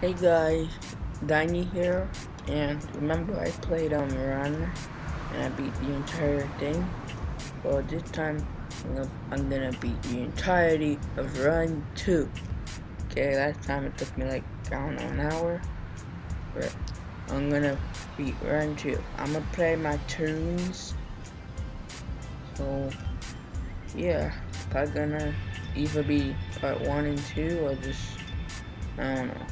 Hey guys, Diney here, and remember I played on um, Run, and I beat the entire thing? Well, this time, I'm gonna, I'm gonna beat the entirety of Run 2. Okay, last time it took me like, I don't know, an hour, but I'm gonna beat Run 2. I'm gonna play my tunes, so, yeah, probably gonna either be part 1 and 2, or just, I don't know.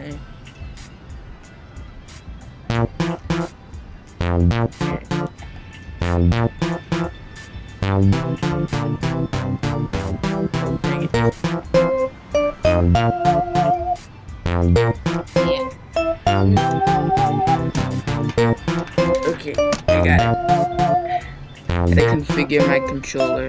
Okay. Okay, I got it. Gotta configure my controller.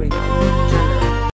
we go.